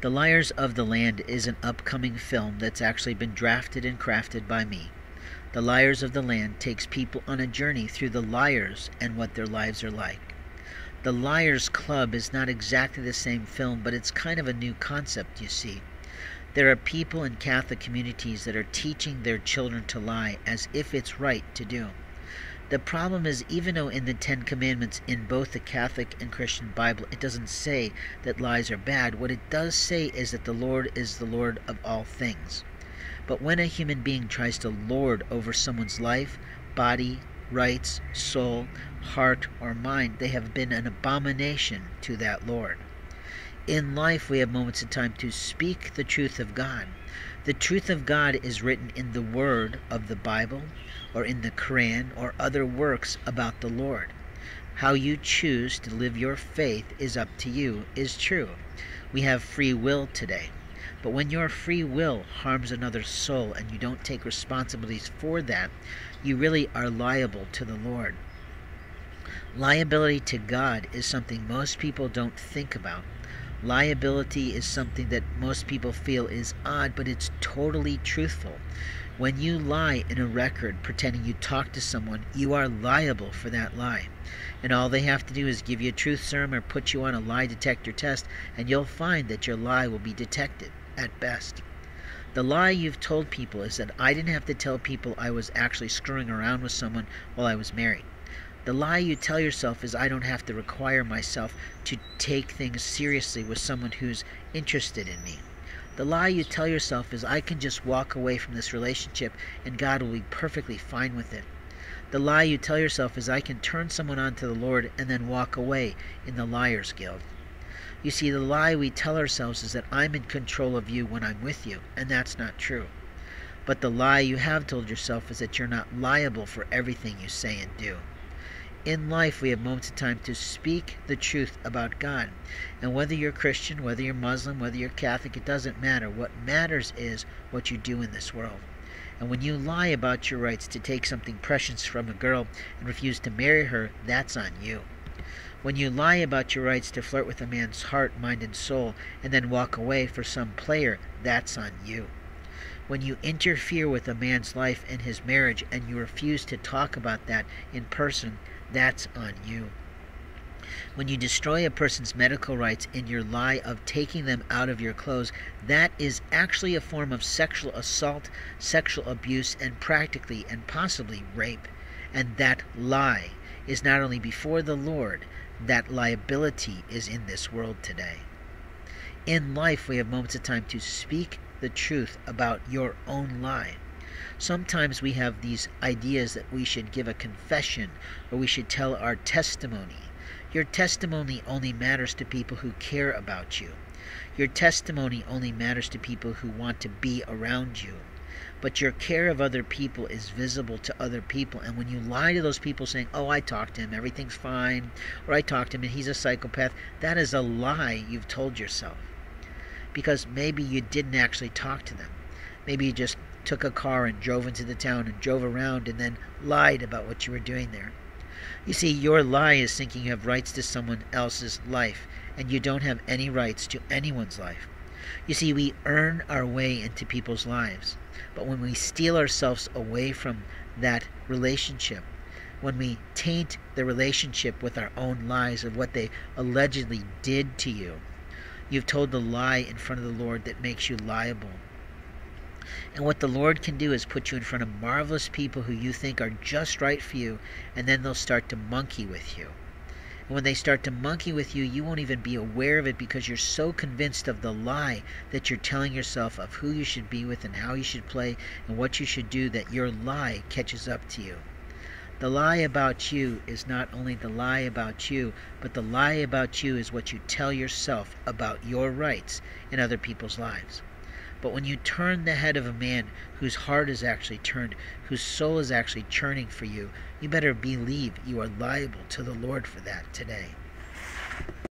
The Liars of the Land is an upcoming film that's actually been drafted and crafted by me. The Liars of the Land takes people on a journey through the liars and what their lives are like. The Liars Club is not exactly the same film, but it's kind of a new concept, you see. There are people in Catholic communities that are teaching their children to lie as if it's right to do. The problem is, even though in the Ten Commandments, in both the Catholic and Christian Bible, it doesn't say that lies are bad, what it does say is that the Lord is the Lord of all things. But when a human being tries to lord over someone's life, body, rights, soul, heart, or mind, they have been an abomination to that Lord. In life, we have moments of time to speak the truth of God. The truth of God is written in the Word of the Bible, or in the Quran, or other works about the Lord. How you choose to live your faith is up to you, is true. We have free will today. But when your free will harms another soul and you don't take responsibilities for that, you really are liable to the Lord. Liability to God is something most people don't think about. Liability is something that most people feel is odd, but it's totally truthful. When you lie in a record pretending you talk to someone, you are liable for that lie. And all they have to do is give you a truth serum or put you on a lie detector test, and you'll find that your lie will be detected at best. The lie you've told people is that I didn't have to tell people I was actually screwing around with someone while I was married. The lie you tell yourself is I don't have to require myself to take things seriously with someone who's interested in me. The lie you tell yourself is I can just walk away from this relationship and God will be perfectly fine with it. The lie you tell yourself is I can turn someone on to the Lord and then walk away in the Liars Guild. You see, the lie we tell ourselves is that I'm in control of you when I'm with you, and that's not true. But the lie you have told yourself is that you're not liable for everything you say and do. In life, we have moments of time to speak the truth about God. And whether you're Christian, whether you're Muslim, whether you're Catholic, it doesn't matter. What matters is what you do in this world. And when you lie about your rights to take something precious from a girl and refuse to marry her, that's on you. When you lie about your rights to flirt with a man's heart, mind, and soul and then walk away for some player, that's on you. When you interfere with a man's life and his marriage and you refuse to talk about that in person, that's on you. When you destroy a person's medical rights in your lie of taking them out of your clothes, that is actually a form of sexual assault, sexual abuse, and practically and possibly rape. And that lie is not only before the Lord, that liability is in this world today. In life, we have moments of time to speak the truth about your own lie. Sometimes we have these ideas that we should give a confession or we should tell our testimony. Your testimony only matters to people who care about you. Your testimony only matters to people who want to be around you. But your care of other people is visible to other people. And when you lie to those people saying, Oh, I talked to him, everything's fine, or I talked to him and he's a psychopath, that is a lie you've told yourself. Because maybe you didn't actually talk to them. Maybe you just took a car and drove into the town and drove around and then lied about what you were doing there. You see, your lie is thinking you have rights to someone else's life, and you don't have any rights to anyone's life. You see, we earn our way into people's lives, but when we steal ourselves away from that relationship, when we taint the relationship with our own lies of what they allegedly did to you, you've told the lie in front of the Lord that makes you liable and what the Lord can do is put you in front of marvelous people who you think are just right for you, and then they'll start to monkey with you. And when they start to monkey with you, you won't even be aware of it because you're so convinced of the lie that you're telling yourself of who you should be with and how you should play and what you should do that your lie catches up to you. The lie about you is not only the lie about you, but the lie about you is what you tell yourself about your rights in other people's lives. But when you turn the head of a man whose heart is actually turned, whose soul is actually churning for you, you better believe you are liable to the Lord for that today.